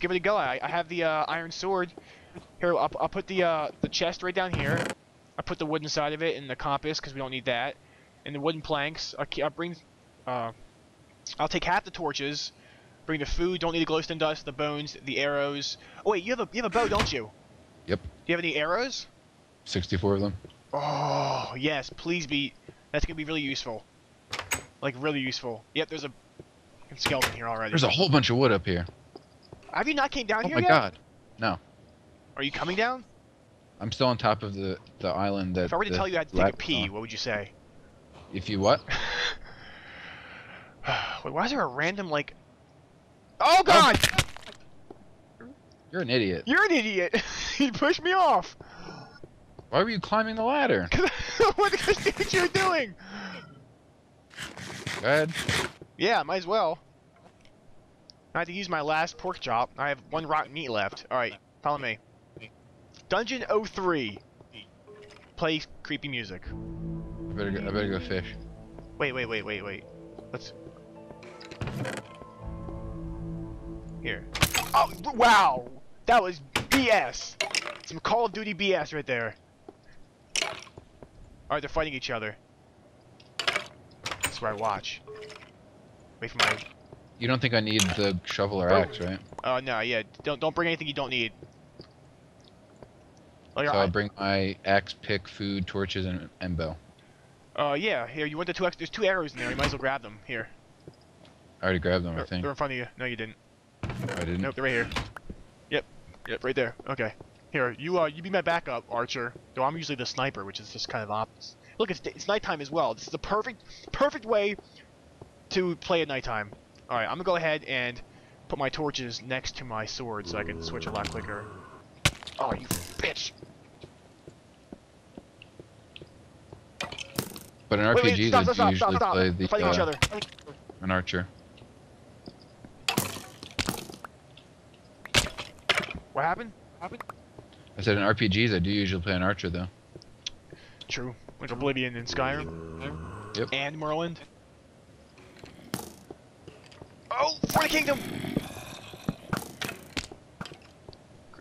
give it a go. I, I have the uh, iron sword. Here, I'll, I'll put the uh, the chest right down here. I put the wooden side of it and the compass because we don't need that, and the wooden planks. I'll, I'll bring. Uh, I'll take half the torches. Bring the food. Don't need the glowstone dust, the bones, the arrows. Oh wait, you have a you have a bow, don't you? Yep. Do you have any arrows? 64 of them. Oh yes, please be. That's gonna be really useful. Like really useful. Yep, there's a skeleton here already. There's a whole bunch of wood up here. Have you not came down oh here? Oh my yet? god. No. Are you coming down? I'm still on top of the, the island that If I were to tell you I had to take a pee, oh. what would you say? If you what? Wait, why is there a random like? Oh, oh God! You're an idiot. You're an idiot. you pushed me off. Why were you climbing the ladder? what the what you were doing? Go ahead. Yeah, might as well. I have to use my last pork chop. I have one rotten meat left. All right, follow me. Dungeon 03. Play creepy music. I better go, I better go fish. Wait, wait, wait, wait, wait. Let's. Here. Oh, wow! That was BS! Some Call of Duty BS right there. Alright, they're fighting each other. That's where I watch. Wait for my. You don't think I need the shovel or axe, right? Oh, no, yeah. Don't don't bring anything you don't need. So. I'll bring my axe, pick, food, torches, and, and bow. Uh, yeah. Here, you want the two X? There's two arrows in there. You might as well grab them. Here. I already grabbed them, I They're, think. they're in front of you. No, you didn't. I didn't. Nope, they're right here. Yep, yep, right there. Okay. Here, you uh, you be my backup, Archer. Though I'm usually the sniper, which is just kind of opposite. Look, it's it's nighttime as well. This is the perfect perfect way to play at nighttime. All right, I'm gonna go ahead and put my torches next to my sword so I can switch a lot quicker. Oh, you bitch! But in RPGs, wait, stop, I stop, stop, usually stop, stop! play the fighting each uh, other. an archer. What happened? happened? I said in RPGs, I do usually play an archer though. True. Like Oblivion and Skyrim. Yep. And Merlin. Oh, for the kingdom!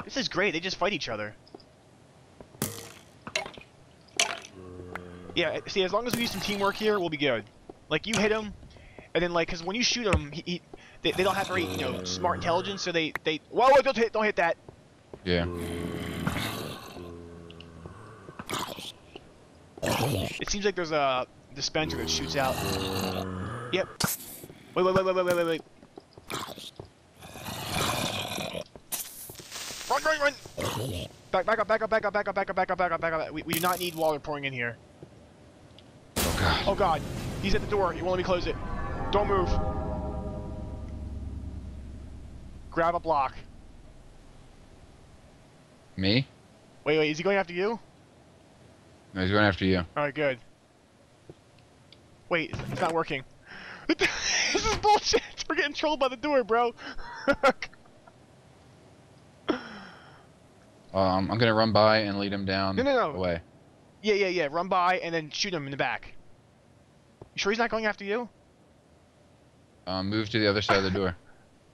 This is great. They just fight each other. Yeah. See, as long as we use some teamwork here, we'll be good. Like you hit him, and then like, cause when you shoot him, he, he they, they don't have very you know smart intelligence, so they they whoa, whoa don't hit don't hit that. Yeah. It seems like there's a dispenser that shoots out. Yep. Wait, wait, wait, wait, wait, wait, wait, wait. Run, run, run! Back, back up, back up, back up, back up, back up, back up, back up, back up. We, we do not need water pouring in here. Oh god. Oh god, he's at the door. He won't let me close it. Don't move. Grab a block. Me? Wait, wait, is he going after you? No, he's going after you. Alright, good. Wait, it's it's not working. this is bullshit! We're getting trolled by the door, bro! Um, I'm gonna run by and lead him down No, no, no. away. yeah, yeah, yeah, run by and then shoot him in the back. You sure he's not going after you? Um, move to the other side of the door.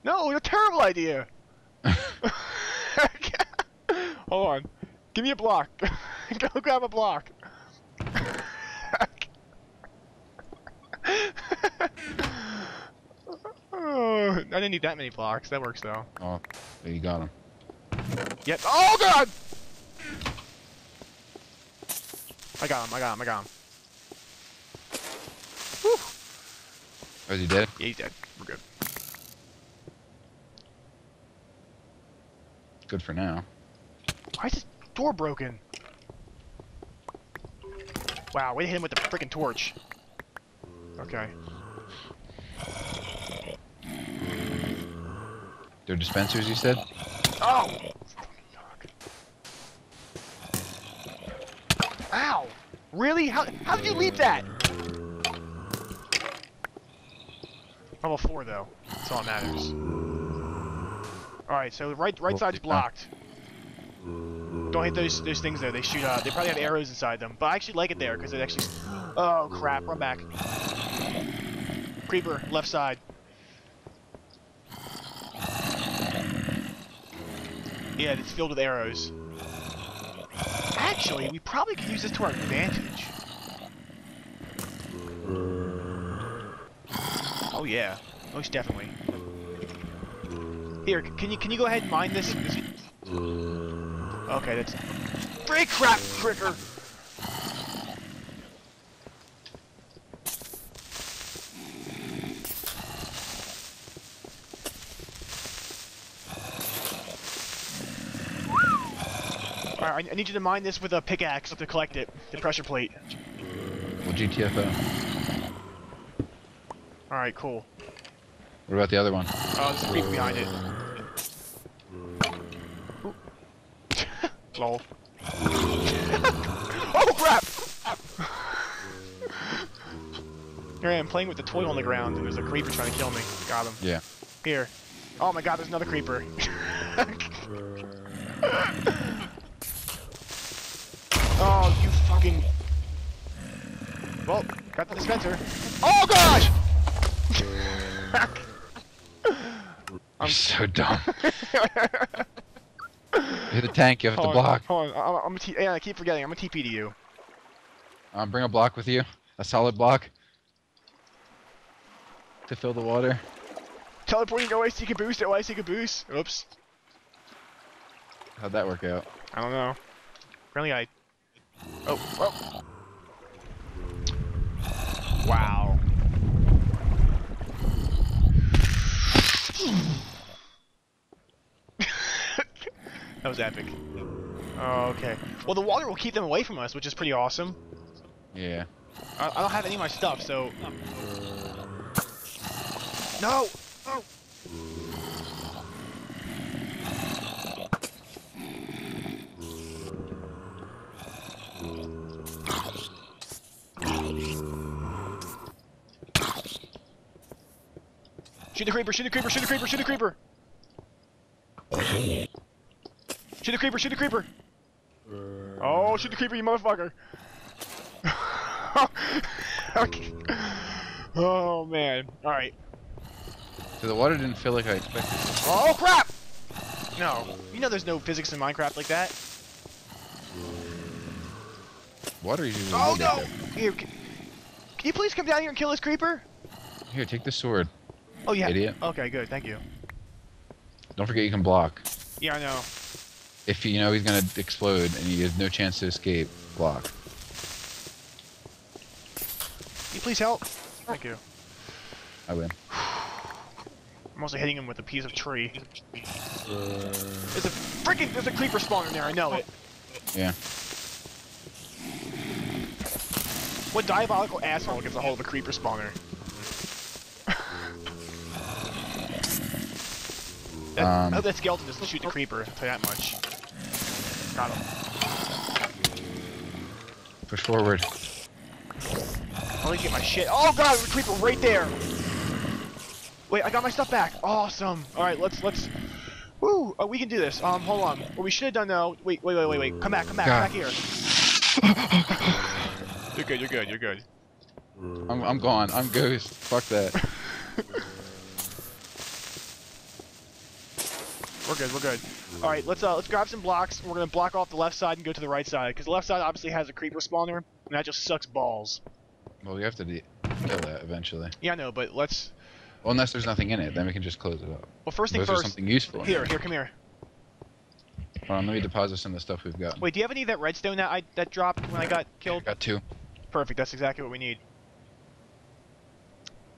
No, a terrible idea! Hold on. Give me a block. Go grab a block. oh, I didn't need that many blocks. That works though. Oh, you got him. Yep. Oh god! I got him. I got him. I got him. Whew. Oh, is he dead? Yeah, he's dead. We're good. Good for now. Why is this door broken? Wow, we hit him with the freaking torch. Okay. They're dispensers, you said? Oh! Ow! Really? How, how did you leave that? Level 4 though. That's all that matters. Alright, so the right right side's blocked. Don't hit those those things there. They shoot uh they probably have arrows inside them. But I actually like it there because it actually Oh crap, run back. Creeper, left side. Yeah, it's filled with arrows. Actually, we probably could use this to our advantage. Oh yeah, most definitely. Here, can you can you go ahead and mine this? Okay, that's free crap, cricker. Alright, I I need you to mine this with a pickaxe to collect it, the pressure plate. Well, GTFO. Alright, cool. What about the other one? Oh, there's a creep behind it. Lol. oh crap! Here I am playing with the toy on the ground, and there's a creeper trying to kill me. Got him. Yeah. Here. Oh my god, there's another creeper. oh, you fucking... Well, got the dispenser. Oh gosh! I'm so dumb. Hit the tank, you have to hold on, block. Hold on, I'm, I'm gonna yeah, I keep forgetting. I'm gonna TP to you. Um, bring a block with you. A solid block. To fill the water. Teleporting OIC can boost, OIC can boost. Oops. How'd that work out? I don't know. Apparently I... Oh, oh. Wow. that was epic. Oh, okay. Well, the water will keep them away from us, which is pretty awesome. Yeah. I, I don't have any of my stuff, so... No! Shoot the creeper, shoot the creeper, shoot the creeper, shoot the creeper! Shoot the creeper, shoot the creeper! Oh, shoot the creeper, you motherfucker! okay. Oh man. Alright. So the water didn't feel like I expected. Oh crap! No. You know there's no physics in Minecraft like that. Water usually. Oh no! Here, can, can you please come down here and kill this creeper? Here, take the sword. Oh yeah. Idiot. Okay, good, thank you. Don't forget you can block. Yeah, I know. If you know he's gonna explode and you have no chance to escape, block. Can you please help? Thank you. I win. I'm also hitting him with a piece of tree. Uh. There's a freaking there's a creeper spawner in there, I know it. Yeah. What diabolical asshole gets a hold of a creeper spawner? That, Um, I hope that skeleton doesn't shoot the creeper, I'll tell you that much. Got him. Push forward. I need to get my shit. Oh god, there's a creeper right there! Wait, I got my stuff back. Awesome. Alright, let's let's Woo! Oh, we can do this. Um, hold on. What we should have done though wait, wait, wait, wait, wait. Come back, come back, God. come back here. you're good, you're good, you're good. I'm I'm gone. I'm ghost. Fuck that. We're good, we're good. Alright, let's uh let's grab some blocks. We're gonna block off the left side and go to the right side, because the left side obviously has a creeper spawner, and that just sucks balls. well, we have to de kill that eventually. Yeah, I know, but let's Well, unless there's nothing in it, then we can just close it up. well first thing Unless there's first. something useful. Here, here, come here. Hold on, let me deposit some of the stuff we've got. Wait, do you have any of that redstone that I that dropped when I got I killed? got two. Perfect, that's exactly what we need.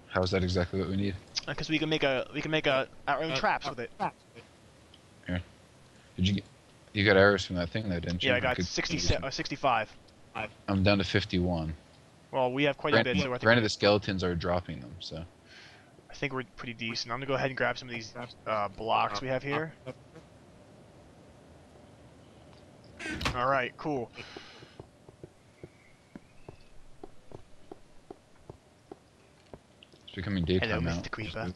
How is that exactly what we need? Uh, because we can make a we can make a our own uh, uh, traps with it. Did you get? You got arrows from that thing though, didn't you? Yeah, I got 60, uh, 65. I'm down to 51. Well, we have quite a bit, so I granted the skeletons are dropping them, so. I think we're pretty decent. I'm gonna go ahead and grab some of these uh, blocks we have here. All right, cool. It's becoming Hello, daytime now. Mr. Creeper.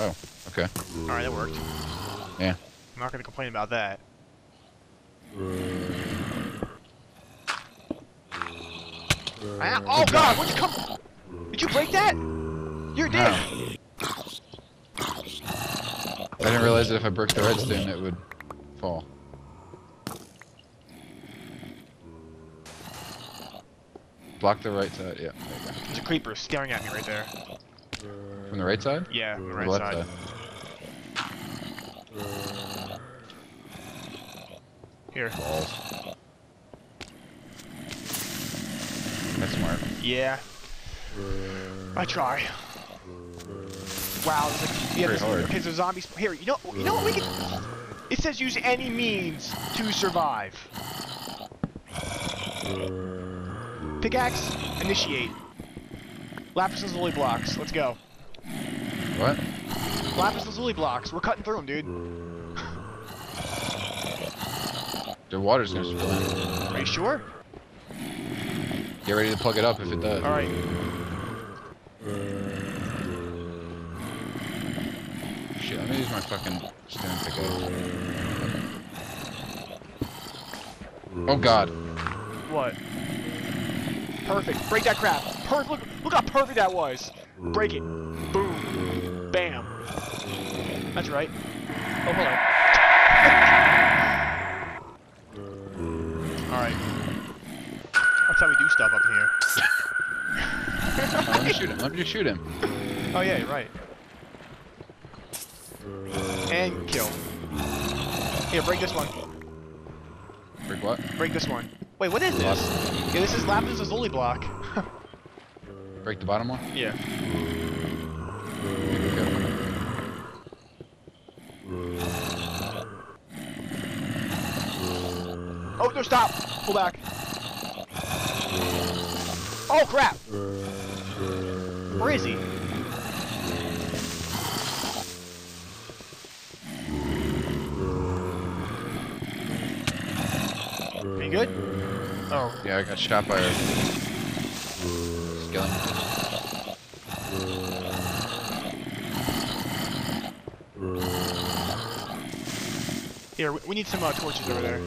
Oh, okay. All right, that worked. Yeah. I'm not gonna complain about that. Ah, oh God! What'd you come? Did you break that? You're dead. I didn't realize that if I broke the redstone, it would fall. Block the right side. Yeah. There you go. There's a creeper staring at me right there. From the right side. Yeah, on the right the left side. side. Here. Balls. That's smart. Yeah. I try. Wow, there's like, yeah, Pretty there's, hard. okay, there's zombies. Here, you know, you know what we can. It says use any means to survive. Pickaxe, initiate. Lapis lazuli blocks. Let's go. What? Lapis lazuli blocks. We're cutting through them, dude. The water's gonna spill in. Are you sure? Get ready to plug it up if it does. All right. Shit, let me use my fucking stone pickaxe. Oh god. What? Perfect. Break that crap. Perfect. Look, look how perfect that was. Break it. That's right. Oh, hold on. All right. That's how we do stuff up here. Let me shoot him. Let me just shoot him. Oh yeah, you're right. And kill. Here, break this one. Break what? Break this one. Wait, what is this? Yeah, this is Lapis Lazuli block. Break the bottom one? yeah. Okay. Oh, no, stop! Pull back. Oh, crap! Where is he? Are you good? Oh, Yeah, I got shot by a skeleton. here, we- we need some uh, torches over there.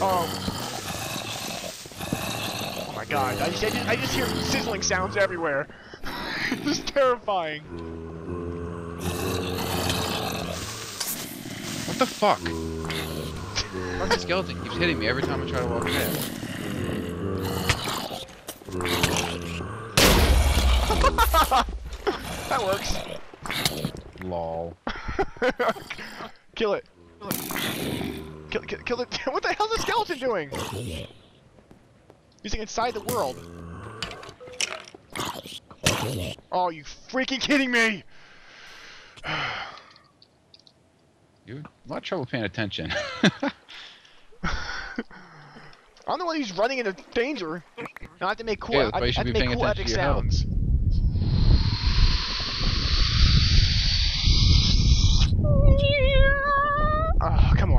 Oh. Oh my god, I just, I just, I just hear sizzling sounds everywhere. this is terrifying. What the fuck? Fucking skeleton keeps hitting me every time I try to walk past. That works. Lol. kill it. Kill, kill, kill it. What the hell's the skeleton doing? Using inside the world. Oh, you freaking kidding me? You a lot of trouble paying attention. I'm the one who's running into danger. Now I have to make cool. Yeah, I, I have to make cool epic your health.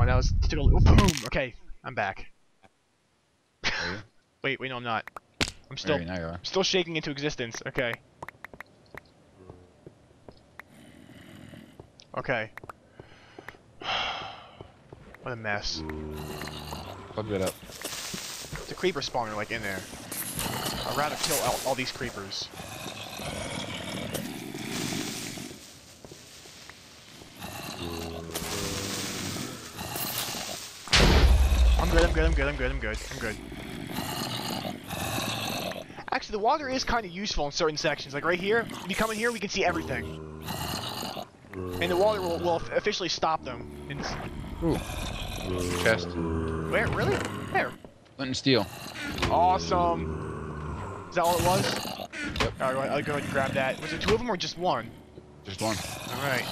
Sounds. Oh, come on. That was took a little boom. Okay, I'm back. Wait, wait, no, I'm not. I'm still There, now you are. still shaking into existence. Okay. Okay. what a mess. Plug it up. The creeper spawner like in there. I'd rather kill all, all these creepers. Good, I'm good, I'm good, I'm good, I'm good, I'm good. Actually, the water is kind of useful in certain sections. Like right here, if you come in here, we can see everything. And the water will, will officially stop them. And s- Ooh. Chest. where? Really? Where? Flint and steel. Awesome. Is that all it was? Yep. Alright, I'll go ahead and grab that. Was it two of them or just one? Just one. Alright.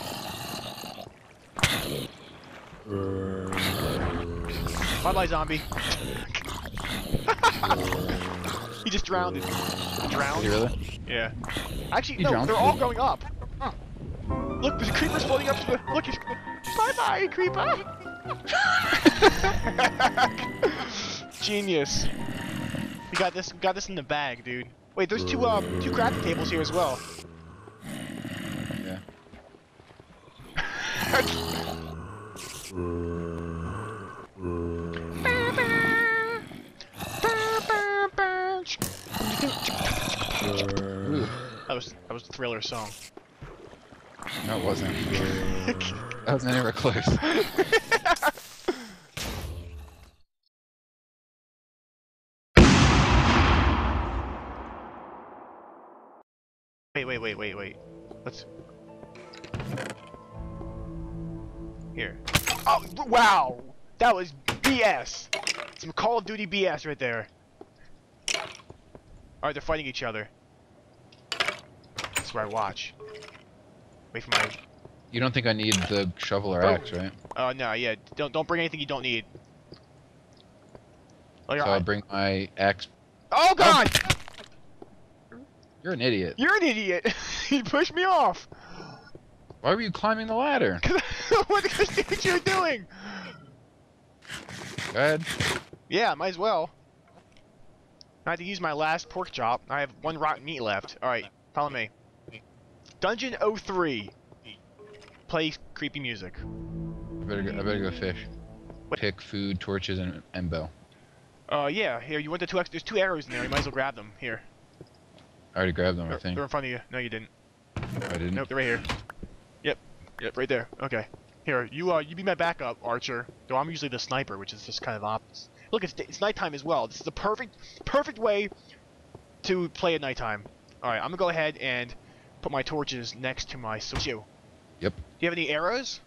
Bye bye, zombie. he just drowned. Did drowned? you really? Yeah. Actually, He no, drowned? they're all going up. Look, there's creepers floating up to the. Look, it's. Bye bye, creeper! Genius. We got this. Got this in the bag, dude. Wait, there's two um two crafting tables here as well. Yeah. was that was the thriller song. No, it wasn't. That wasn't anywhere close. Wait, wait, wait, wait, wait. Let's. Here. Oh, wow! That was BS! Some Call of Duty BS right there. Alright, they're fighting each other. That's where I watch. Wait for my. You don't think I need the shovel or Oh. axe, right? Oh, no, yeah. Don't, don't bring anything you don't need. Oh, So I'll bring my axe. oh God! Oh. You're an idiot. You're an idiot! you pushed me off! Why were you climbing the ladder? what the you were doing? Go ahead. Yeah, might as well. I had to use my last pork chop. I have one rotten meat left. Alright, follow me. Dungeon 03. Play creepy music. I better go, I better go fish. What? Pick food, torches, and, and bow. Uh, yeah, here, you want the two ex- There's two arrows in there, you might as well grab them. Here. I already grabbed them, I They're, think. they're in front of you. No, you didn't. I didn't. Nope, they're right here. Yep. Yep, right there. Okay. Here, you, uh, you be my backup, Archer. Though I'm usually the sniper, which is just kind of opposite. Look, it's, it's nighttime as well. This is the perfect, perfect way to play at nighttime. Alright, I'm gonna go ahead and put my torches next to my sword. Yep. Do you have any arrows?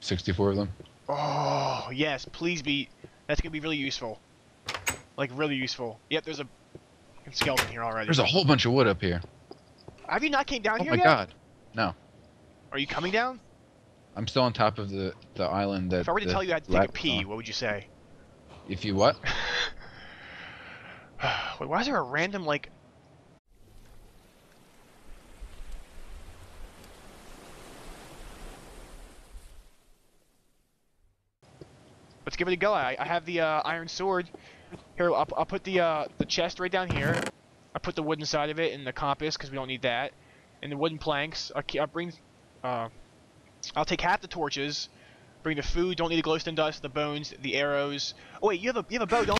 64 of them. Oh, yes, please be. That's gonna be really useful. Like, really useful. Yep, there's a skeleton here already. There's a whole bunch of wood up here. Have you not came down Oh here my god. No. Are you coming down? I'm still on top of the, the island that. If I were to tell you I had to take a pee, what would you say? If you what? Wait, why is there a random, like... give it a go. I, I have the uh, iron sword. Here, I'll, I'll put the uh, the chest right down here. I put the wooden side of it and the compass because we don't need that. And the wooden planks. I'll, I'll bring. Uh, I'll take half the torches. Bring the food. Don't need the glowstone dust. The bones. The arrows. Oh wait, you have a you have a bow, don't